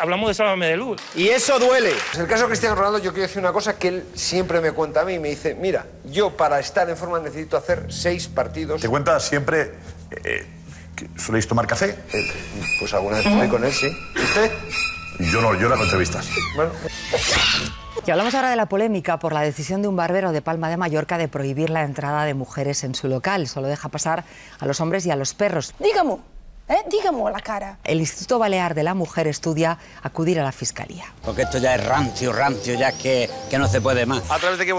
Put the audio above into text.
hablamos de Sálvame de Luz. Y eso duele. En el caso de Cristiano Ronaldo, yo quiero decir una cosa que él siempre me cuenta a mí. Me dice, mira, yo para estar en forma necesito hacer seis partidos. ¿Te cuenta siempre eh, que soléis tomar café? Eh, pues alguna vez estoy con él, sí. ¿Usted? Yo no, yo no hago entrevistas. Bueno. Y hablamos ahora de la polémica por la decisión de un barbero de Palma de Mallorca de prohibir la entrada de mujeres en su local. Solo deja pasar a los hombres y a los perros. Dígame, ¿eh? Dígame a la cara. El Instituto Balear de la Mujer estudia acudir a la fiscalía. Porque esto ya es rancio, rancio, ya que, que no se puede más. A través de qué